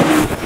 you.